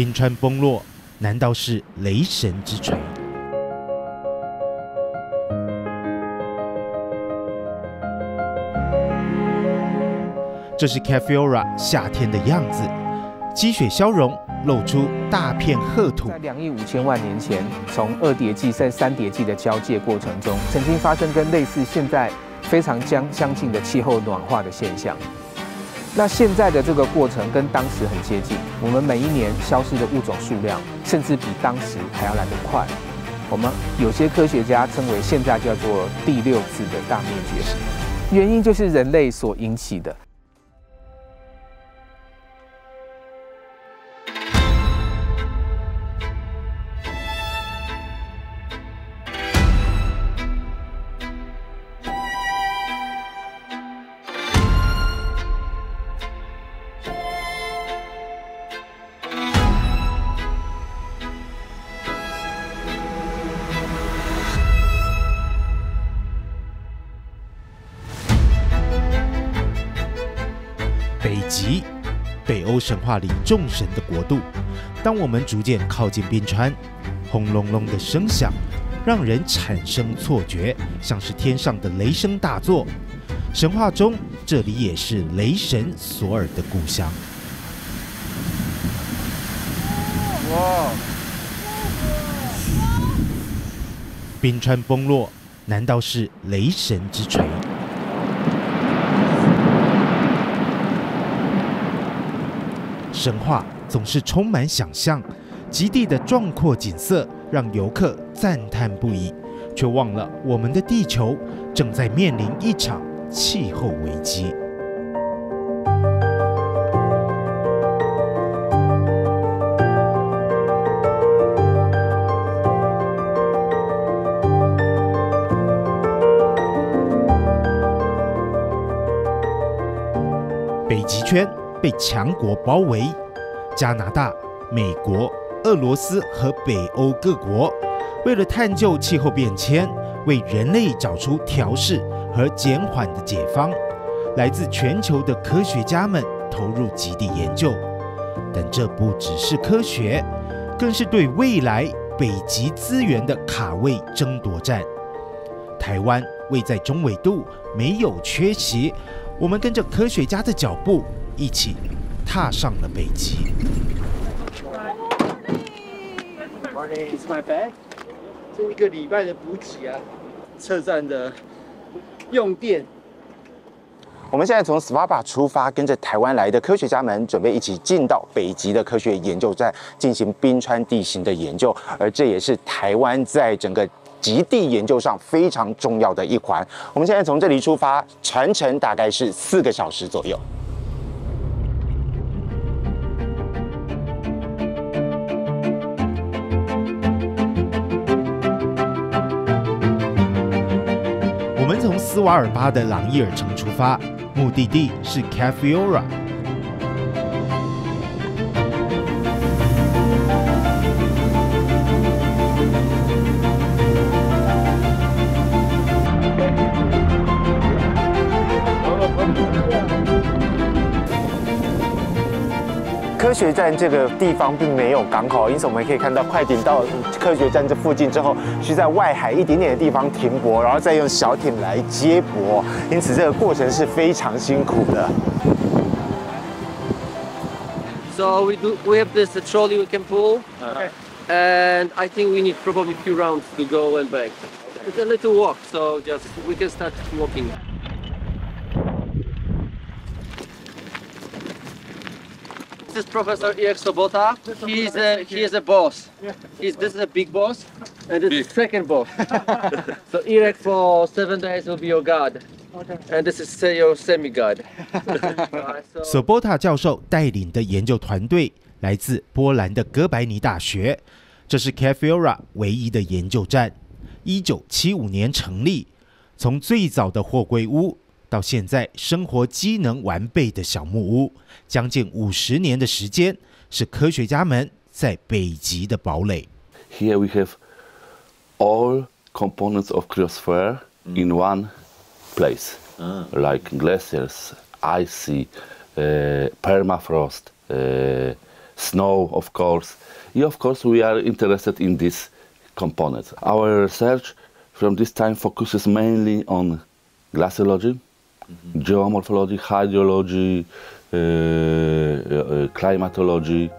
冰川崩落，难道是雷神之锤？这是 c a f e o r a 夏天的样子，积雪消融，露出大片褐土。在两亿五千万年前，从二叠纪在三叠纪的交界过程中，曾经发生跟类似现在非常相相近的气候暖化的现象。那现在的这个过程跟当时很接近，我们每一年消失的物种数量，甚至比当时还要来得快。我们有些科学家称为现在叫做第六次的大灭绝，原因就是人类所引起的。神话里众神的国度。当我们逐渐靠近冰川，轰隆隆的声响让人产生错觉，像是天上的雷声大作。神话中，这里也是雷神索尔的故乡。哇！冰川崩落，难道是雷神之锤？神话总是充满想象，极地的壮阔景色让游客赞叹不已，却忘了我们的地球正在面临一场气候危机。北极圈。被强国包围，加拿大、美国、俄罗斯和北欧各国为了探究气候变迁，为人类找出调试和减缓的解方，来自全球的科学家们投入极地研究。但这不只是科学，更是对未来北极资源的卡位争夺战。台湾位在中纬度，没有缺席。我们跟着科学家的脚步。一起踏上了北极。这一个礼拜的补给啊，车站的用电。我们现在从 Svaba 出发，跟着台湾来的科学家们，准备一起进到北极的科学研究站，进行冰川地形的研究。而这也是台湾在整个极地研究上非常重要的一环。我们现在从这里出发，全程大概是四个小时左右。瓦尔巴的朗伊尔城出发，目的地是 c a f e o r a 科学站这个地方并没有港口，因此我们可以看到快艇到科学站这附近之后，需在外海一点点的地方停泊，然后再用小艇来接驳，因此这个过程是非常辛苦的。So we do we have this trolley we can pull, and I think we need probably a few rounds to go and back. It's a little walk, so just we can start walking. Is Professor Eric Sobota. He's a, he is a boss. He's, this is a big boss, and this is second boss. so Eric for seven days will be your god. And this is your semi-god. Sobota 教授带领的研究团队来自波兰的哥白尼大学，这是 Kefiora 唯一的研究站。一九七五年成立，从最早的货柜屋。到现在，生活机能完备的小木屋，将近五十年的时间，是科学家们在北极的堡垒。Here we have all components of cryosphere in one place, like glaciers, icy, permafrost, snow, of course. Yeah, of course, we are interested in these components. Our research from this time focuses mainly on glaciology, geomorphology, hydrology, uh, uh, climatology.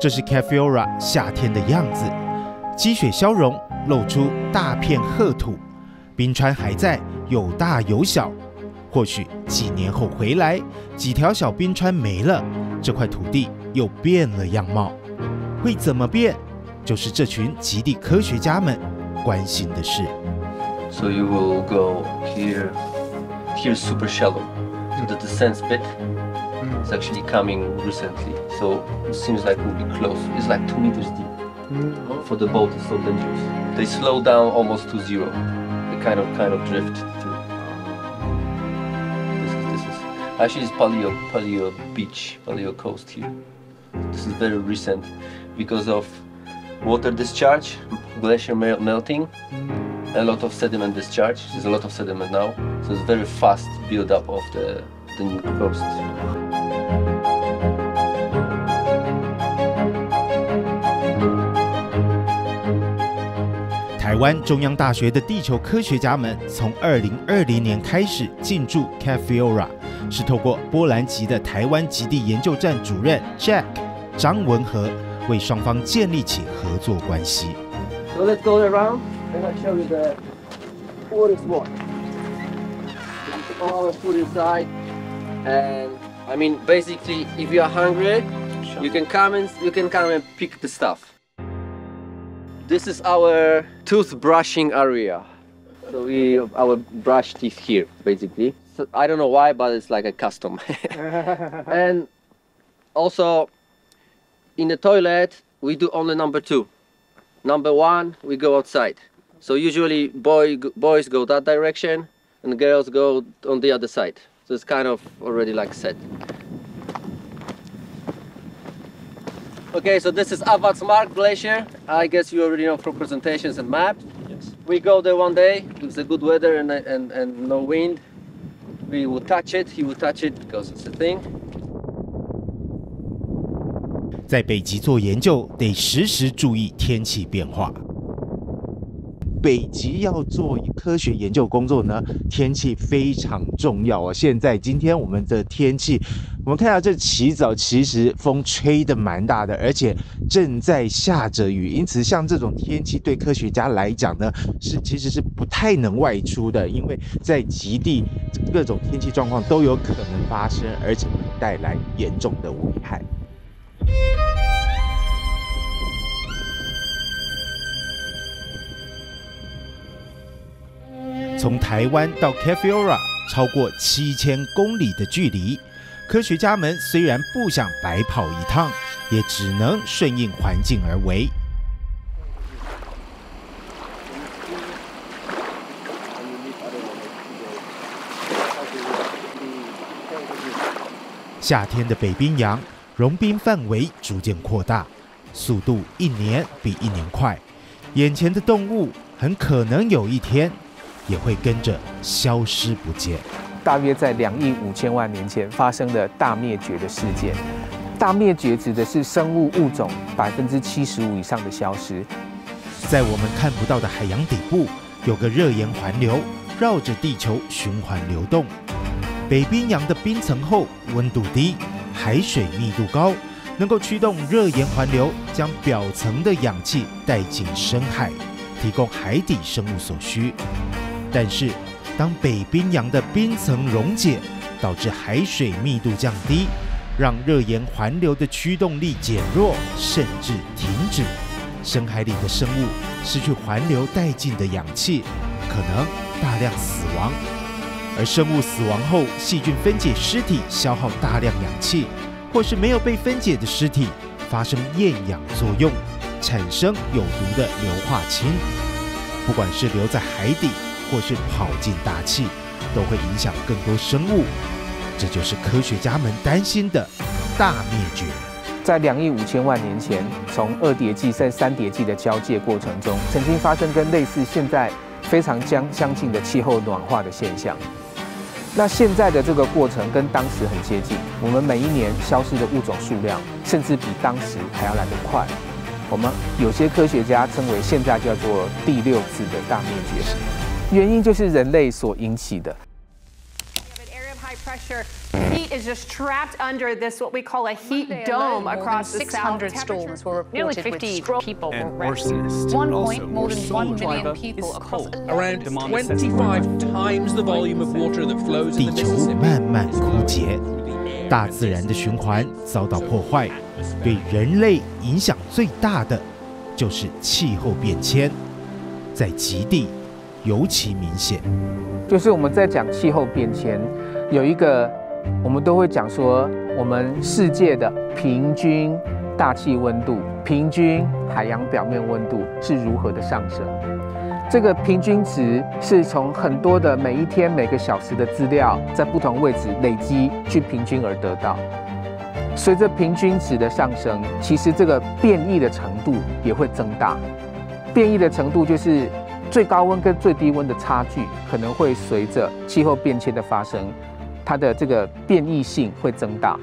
这是 Cafiora 夏天的样子，积雪消融，露出大片褐土，冰川还在，有大有小。或许几年后回来，几条小冰川没了，这块土地又变了样貌。会怎么变？就是这群极地科学家们关心的事。So you will go here, here super shallow to the descent bit. It's actually coming recently, so it seems like we'll be close. It's like two meters deep. For the boat, it's so dangerous. They slow down almost to zero. They kind of kind of drift actually it's paleo paleo beach, paleo coast here. This is very recent because of water discharge, glacier mel- melting, a lot of sediment discharge. There's a lot of sediment now, so it's very fast build up of the the new coast. 台湾中央大学的地球科学家们从二零二零年开始进驻 Cafiora， 是透过波兰籍的台湾极地研究站主任 Jack 张文和为双方建立起合作关系。 So let's go around and I'll show you the what is what. All our food inside, and I mean basically, if you are hungry, you can come and you can come and pick the stuff. This is our tooth brushing area. So we our brush teeth here basically. So I don't know why, but it's like a custom. and also in the toilet we do only number two. Number one, we go outside. So usually boy, boys go that direction and girls go on the other side. So it's kind of already like set. Okay, so this is Avatsmark Glacier. I guess you already know from presentations and maps Yes. We go there one day with the good weather and, and, and no wind. We will touch it, he will touch it because it's a thing. 在北极做研究，得时时注意天气变化。 北极要做科学研究工作呢，天气非常重要哦。现在今天我们的天气，我们看到这起早其实风吹得蛮大的，而且正在下着雨，因此像这种天气对科学家来讲呢，是其实是不太能外出的，因为在极地各种天气状况都有可能发生，而且会带来严重的危害。从台湾到 Cafiora 超过七千公里的距离，科学家们虽然不想白跑一趟，也只能顺应环境而为。夏天的北冰洋融冰范围逐渐扩大，速度一年比一年快，眼前的动物很可能有一天也会跟着消失不见。大约在两亿五千万年前发生的大灭绝的事件。大灭绝指的是生物物种百分之七十五以上的消失。在我们看不到的海洋底部，有个热盐环流，绕着地球循环流动。北冰洋的冰层厚，温度低，海水密度高，能够驱动热盐环流，将表层的氧气带进深海，提供海底生物所需。但是，当北冰洋的冰层溶解，导致海水密度降低，让热盐环流的驱动力减弱，甚至停止。深海里的生物失去环流带进的氧气，可能大量死亡。而生物死亡后，细菌分解尸体，消耗大量氧气，或是没有被分解的尸体发生厌氧作用，产生有毒的硫化氢。不管是留在海底，或是跑进大气，都会影响更多生物。这就是科学家们担心的大灭绝。在两亿五千万年前，从二叠纪在三叠纪的交界过程中，曾经发生跟类似现在非常相相近的气候暖化的现象。那现在的这个过程跟当时很接近，我们每一年消失的物种数量，甚至比当时还要来得快。我们有些科学家称为现在叫做第六次的大灭绝，原因就是人类所引起的。pressure. Heat is just trapped under this, what we call a heat dome across the 600 storms were reported Nearly 50 people were arsonist. One point, more than 1 million people across around 25 times the volume of water that flows in the Mississippi. 地球慢慢枯竭，大自然的循环遭到破坏，对人类影响最大的就是气候变迁，在极地尤其明显。就是我们在讲气候变迁。有一个，我们都会讲说，我们世界的平均大气温度、平均海洋表面温度是如何的上升。这个平均值是从很多的每一天、每个小时的资料，在不同位置累积去平均而得到。随着平均值的上升，其实这个变异的程度也会增大。变异的程度就是最高温跟最低温的差距，可能会随着气候变迁的发生。它的这个变异性会增大，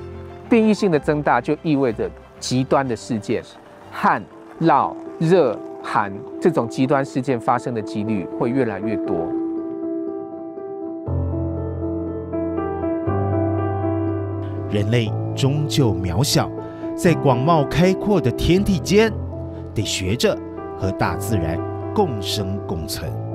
变异性的增大就意味着极端的事件，旱、涝、热、寒这种极端事件发生的几率会越来越多。人类终究渺小，在广袤开阔的天地间，得学着和大自然共生共存。